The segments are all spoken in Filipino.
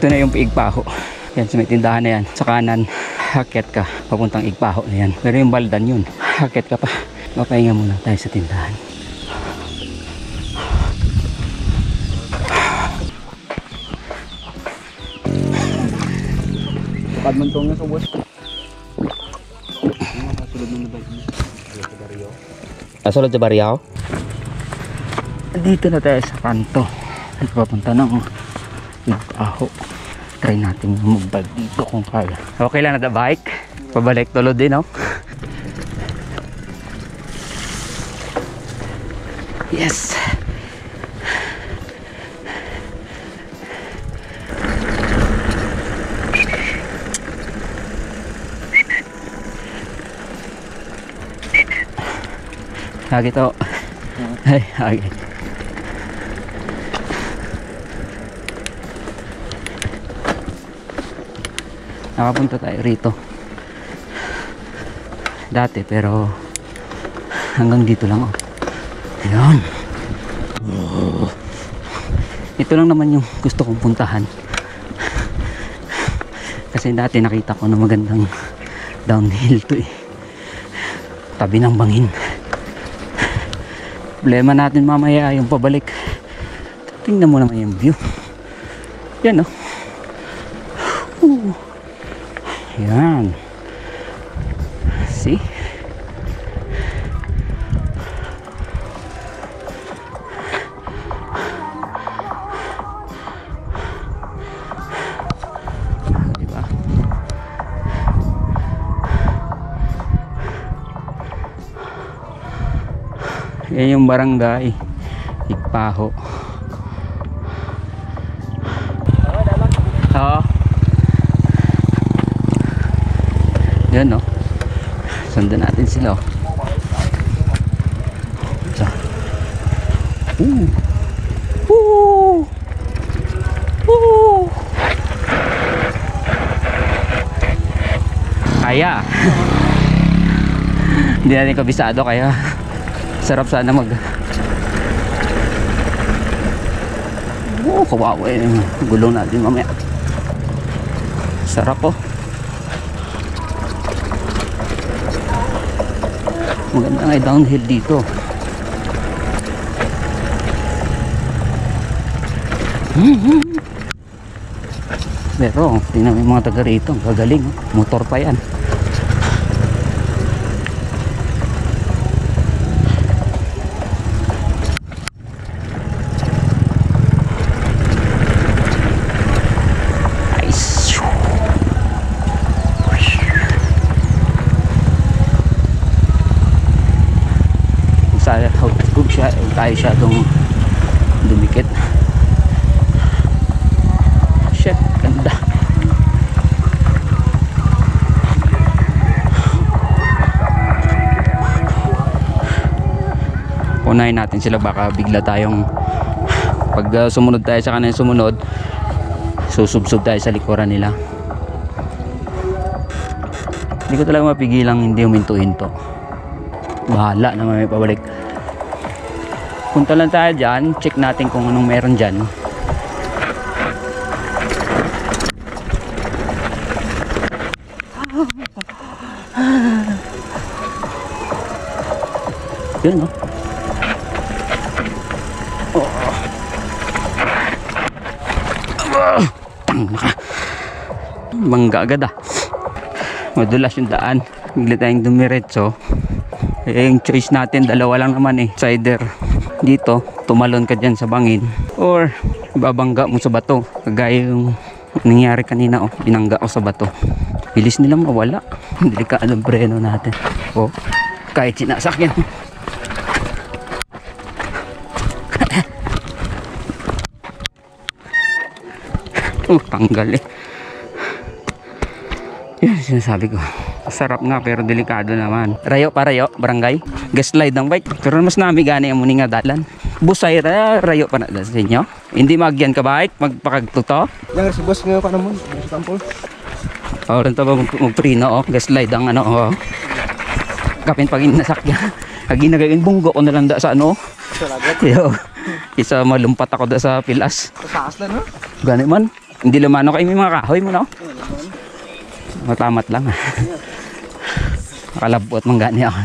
Ito na yung Igpaho. Yan, sa may tindahan na yan. Sa kanan, hakyat ka. Papuntang Igpaho na yan. Pero yung baldan yun. Hakyat ka pa. Mapahinga muna tayo sa tindahan. Kadmantong sa boss. Kasulod sa Bariao? Dito na tayo sa kanto. At papunta ng Igpaho. Try natin magbag dito kung kaya. Okay lang na the bike. Pabalik tulod din, no? Yes! Lagi to. Ay, lagi. Nakapunta tayo rito. Dati pero hanggang dito lang oh. Ayan. Oh. Ito lang naman yung gusto kong puntahan. Kasi dati nakita ko na magandang downhill to eh. Tabi ng bangin problema natin mamaya yung pabalik tingnan mo naman yung view yan oh. Yan see? Diba? Yan yung barangay. Igpaho yan no sundan natin sila oh. so, Ooh. Ooh. Ooh. kaya hindi natin kabisado kaya sarap sana mag oh kawawa yung gulong natin mamaya sarap oh maganda nga downhill dito. Pero tingnan mo yung mga taga rito. Gagaling oh. motor pa yan itong dumikit. Shit, ganda. Unahin natin sila baka bigla tayong pag uh, sumunod tayo sa kanila sumunod susubsob tayo sa likuran nila hindi ko talaga mapigilang hindi huminto-hinto bahala naman may pabalik punta lang tayo dyan. Check natin kung anong meron dyan. Yun no? Naka. Bangga agad ah. Madulas yung daan. Bigla tayong dumiretso. Eh, yung choice natin dalawa lang naman eh. Either dito tumalon ka dyan sa bangin. Or babangga mo sa bato. Kagaya yung nangyari kanina oh. Binangga ko sa bato. Bilis nilang mawala. Delikado ang preno natin. Oh kahit sinasakyan. Oh tanggal eh. Yan sinasabi ko sarap nga pero delikado naman. Rayo pa rayo barangay. Gaslight ng bike. Pero mas nami gani ang muni nga dalan. Busay ra rayo pa na sa inyo. Hindi magyan ka bike magpakagtuto. Yang si boss ngayon ka naman. Sa tampol. o rin to ba mag- magprino oh. Gaslight ang ano oh. Kapin pag nasakyan Agi nagayong bunggo ko na lang da sa ano. Sa lagat. yo. Isa malumpat ako da sa pilas. Sa taas lang no? gani man. Hindi lumano kayo may mga kahoy mo, no? Matamat lang, ha? Makalabot mong gani ako.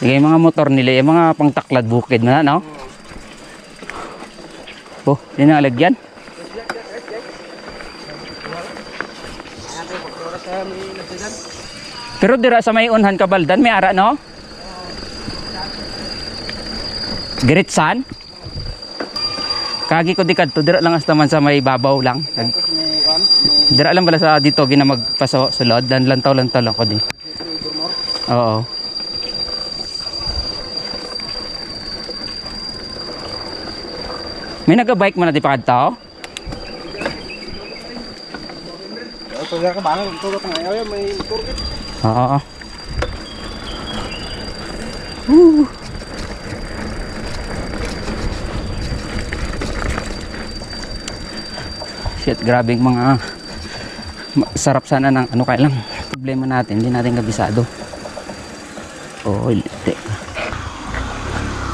Sige, mga motor nila, yung mga pangtaklad bukid na, no? Oh, yun ang alagyan. Pero dira sa may unhan kabaldan, may ara, no? Gritsan? Kagi ko di kadto dira lang hasta man sa may babaw lang. Nag, dira lang bala sa dito gina magpaso sulod dan lantaw lantaw lang ko di. Oo. May naga-bike mo na di pa kadto? Oo. Woo. Shit, grabe yung mga sarap sana ng ano kaya lang problema natin, hindi natin kabisado. Oh, lite.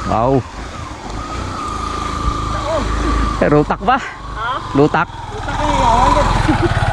Wow. Lutak ba? Lutak?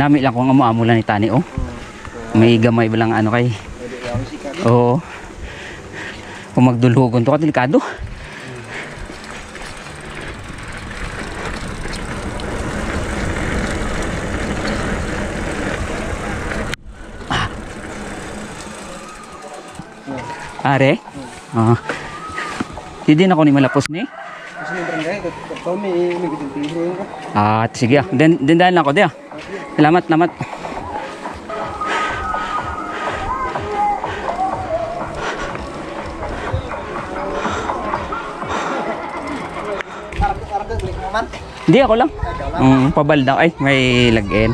Nami lang kung amo-amo lang ni Tani oh. May gamay ba lang ano kay. Oo. Kung magdulhugon to ka delikado. Ah. Are? Ah. Hindi na ako ni malapos ni. Ah, sige ah. Den lang ako di ah. Salamat, salamat. Hindi ako lang. Mm, pabalda. Ay, may lagin.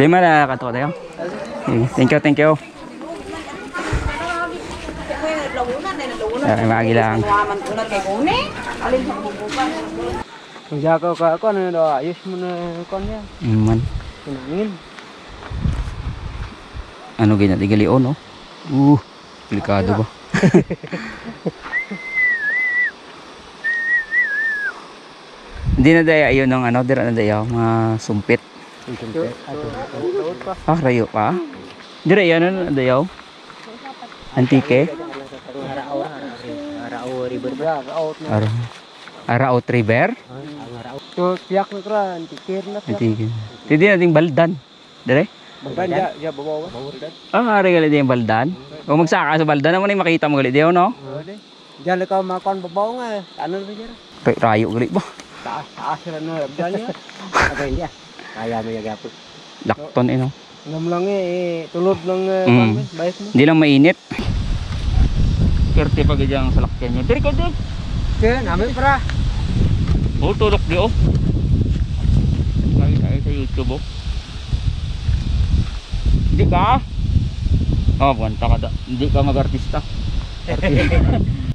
Di mara kato tayo. Thank you, thank you. Ay, magi lang. Kung jakaw ka ako ano do ayos mo na kon ya. Mm, man. Kinangin. Ano ganyan? Di galion, no? Uh, delikado ba? Hindi na daya yun ng ano, dira na daya mga sumpit. Pa. Ah, rayo pa. Dira yan na dayaw. Antike. Arao river ba? Araot River. To piyak na kra, antikir na piyak. Antike. Hindi nating baldan. Dire? Bagan ya, ya babaw. Ah, ari gali baldan. Kung magsaka sa baldan naman ay makita mo gali diyo, no? Diyan ka makon babaw nga. Ano ba? Ray- Rayo gali ba? Taas, taas sila na diyan ya. Okay ya. Kaya mo yagapon. Lakton eh, no? Ngam lang eh, tulod lang eh, Mm. bayas mo. Hindi lang mainit. Kerte pag diyang salakyan niya. Dire ka. Kaya namin para. Oh, tulok di oh. Lagi tayo sa YouTube oh. Hindi ka? Oh, buwanta ka da. Hindi ka mag-artista. Ito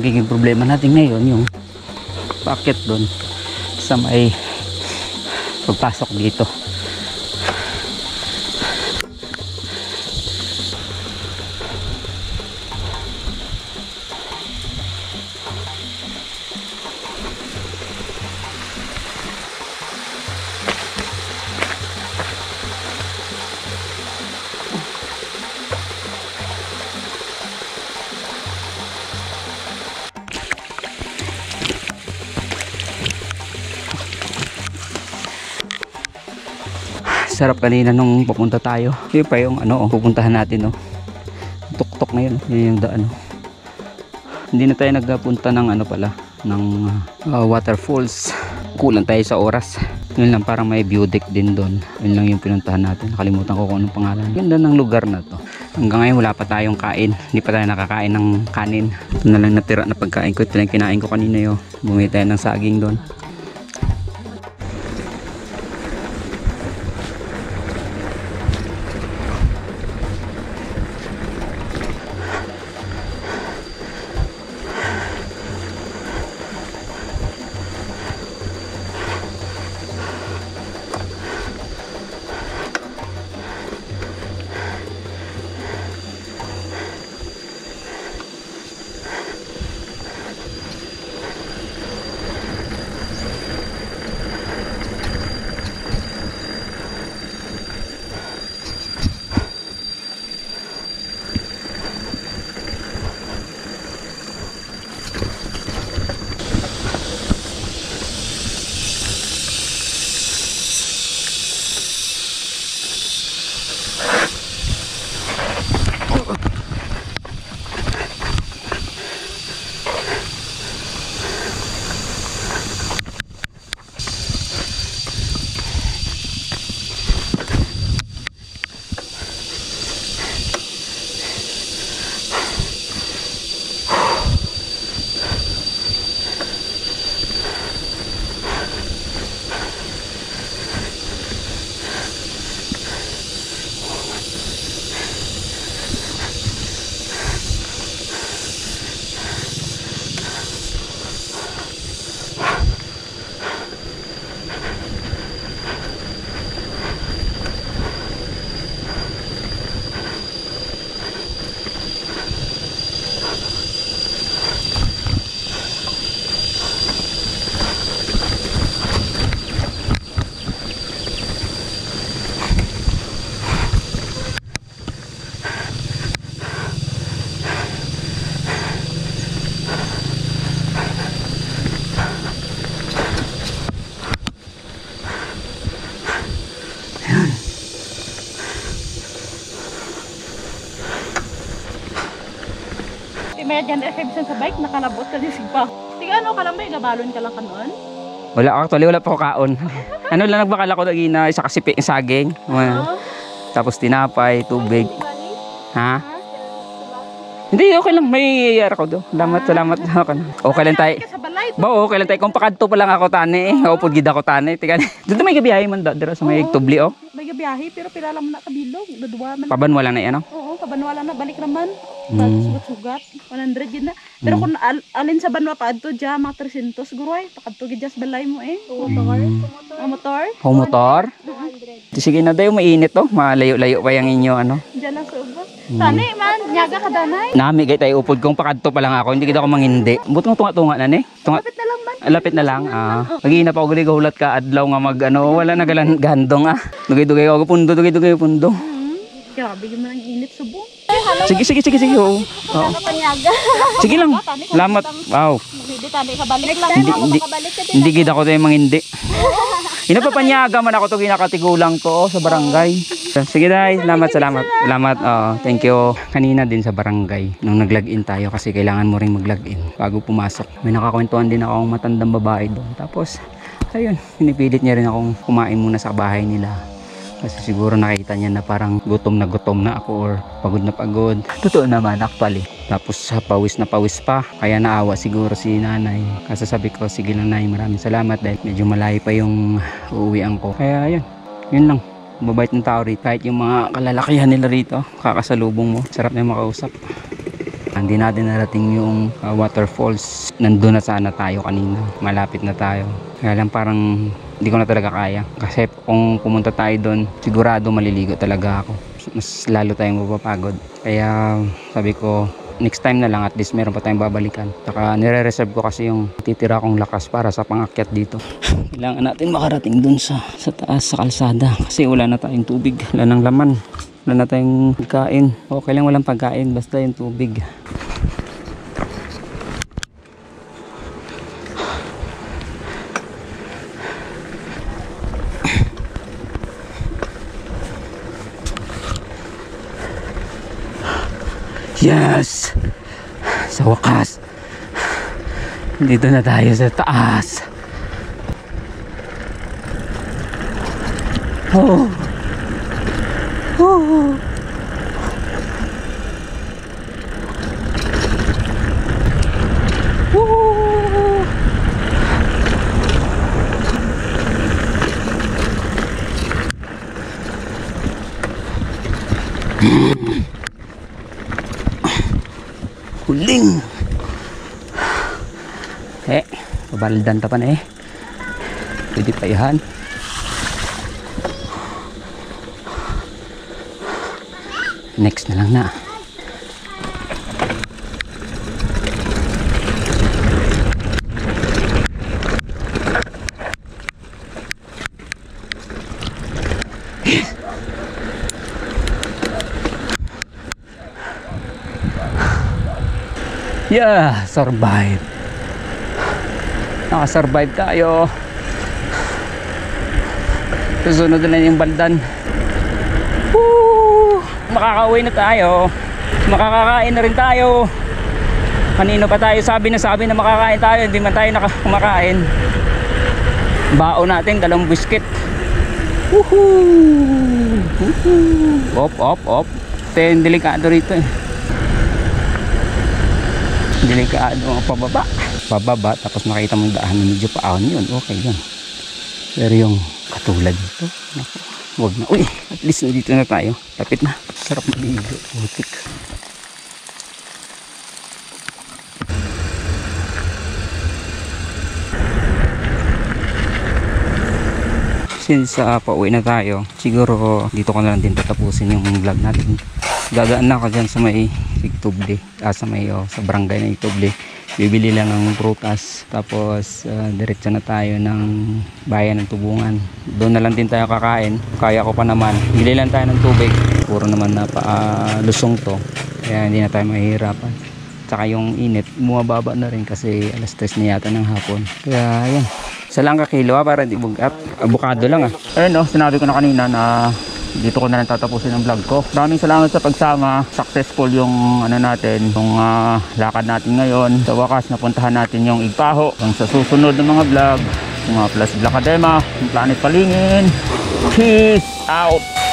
magiging problema natin ngayon, yung packet doon sa may pagpasok dito. Sarap kanina nung papunta tayo. Yun pa yung ano, oh, pupuntahan natin, no. Tuktok na yun, oh. yun yung daan. oh. Hindi na tayo nagpunta ng ano pala, ng uh, waterfalls. Kulang tayo sa oras. Yun lang, parang may view deck din doon. Yun lang yung pinuntahan natin. Nakalimutan ko kung anong pangalan. Ganda ng lugar na to. Hanggang ngayon wala pa tayong kain. Hindi pa tayo nakakain ng kanin. Ito na lang natira na pagkain ko. Ito lang kinain ko kanina yun. Bumili tayo ng saging doon. May dyan reception sa bike, nakalabot ka din sigpa. Tiga ano ka lang ba, gabalon ka lang ka noon? Wala actually, wala pa ako kaon. ano lang nagbakala ko na isa kasi saging. Mga- Tapos tinapay, tubig. Ha? Hindi, okay lang. May yayar ko do. Salamat, salamat. Okay, lang. tayo. Ba, okay lang tayo. Kung pakadto pa lang ako tani, eh. Upod gid ako tani. Tika, doon may gabiyahe man da, dira sa may tubli, oh. May gabiyahe, pero pila lang na kabilog. Dadua man. Paban wala na yan, oh. Oo, kabanwala na, balik naman. Mm. Sugat-sugat. 100 yun na. Pero kung al alin sa banwa pa adto dya, mga 300 siguro eh. Pakadto gid balay mo eh. Motor. Ah, motor. Home motor. Sige na dayo, mainit, oh. Malayo-layo pa yung inyo, ano. Dyan lang sa ubos. Tani man, nyaga ka danay. Nami, gay tayo upod. Kung pakadto pa lang ako, hindi kita ako mangindi. Buto nga tunga-tunga na, ne. Tunga, Kapit na lang man. Lapit na lang. Ah. Lagi na pa ako gulat ka adlaw nga mag ano, wala na galan gandong ah. Dugay-dugay ako pundo, dugay-dugay pundo. Hmm. Grabe yung mga init subo. Sige, sige, sige, sige. Oo. Oo. Sige lang. Salamat. Wow. Hindi tani ka balik lang. Hindi, hindi, hindi gid ako tayo mangindi. Inapapanyaga man ako to ginakatigulang ko oh, sa barangay. Sige dai, salamat, salamat. Salamat. Oo, thank you. Kanina din sa barangay nung nag-login tayo kasi kailangan mo ring mag-login bago pumasok. May nakakwentuhan din ako ng matandang babae doon. Tapos ayun, pinipilit niya rin akong kumain muna sa bahay nila. Kasi siguro nakita niya na parang gutom na gutom na ako or pagod na pagod. Totoo naman actually. Tapos pawis na pawis pa. Kaya naawa siguro si nanay. Kasi sabi ko, sige lang nay, maraming salamat dahil medyo malayo pa yung uuwian ko. Kaya yun, yun lang. Mabait ng tao rito. Kahit yung mga kalalakihan nila rito, kakasalubong mo. Sarap na makausap. Hindi natin narating yung uh, waterfalls. Nandun na sana tayo kanina. Malapit na tayo. Kaya lang parang hindi ko na talaga kaya. Kasi kung pumunta tayo doon, sigurado maliligo talaga ako. Mas lalo tayong mapapagod. Kaya sabi ko, next time na lang at least meron pa tayong babalikan. Saka nire-reserve ko kasi yung titira kong lakas para sa pangakyat dito. Kailangan natin makarating dun sa, sa taas sa kalsada kasi wala na tayong tubig. Wala nang laman. Wala na tayong pagkain. Okay lang walang pagkain basta yung tubig. Yes! Sa wakas. Dito na tayo sa taas. Oh. Oh. Woo! Huling. Eh, pabaldan ta pa na eh. Pwede pa ihan. Next na lang na. Yeah, survive. Nakasurvive tayo. Susunod na yung baldan. Woo! Makakauwi na tayo. Makakakain na rin tayo. Kanino pa tayo sabi na sabi na makakain tayo, hindi man tayo kumakain. Bao natin dalawang biscuit. Woohoo! Woohoo! Op, op, op. Ito delikado rito eh. Delikado ang pababa. Pababa, tapos makita mo yung daan na medyo paahon yun. Okay yun. Pero yung katulad nito, naku, wag na. Uy, at least nandito na tayo. Lapit na. Sarap maligo. Putik. Since uh, pauwi na tayo, siguro dito ko na lang din tatapusin yung vlog natin. Gagaan na ako dyan sa may Igtuble, ah, sa may oh, sa barangay ng Igtuble. Bibili lang ng prutas, tapos uh, diretso na tayo ng bayan ng Tubungan. Doon na lang din tayo kakain, kaya ko pa naman. Bili lang tayo ng tubig, puro naman na pa, ah, lusong to, kaya hindi na tayo mahihirapan. Tsaka yung init, bumababa na rin kasi alas 3 na yata ng hapon. Kaya yan, isa lang kakilo ah, para hindi bugat. Abukado lang ah. Ayun oh, sinabi ko na kanina na dito ko na lang tatapusin ang vlog ko. Maraming salamat sa pagsama. Successful yung ano natin, yung ah, lakad natin ngayon. Sa wakas, napuntahan natin yung Igpaho. Hanggang sa susunod ng mga vlog, mga Plus Blacadema, yung Planet Palingin. Peace out!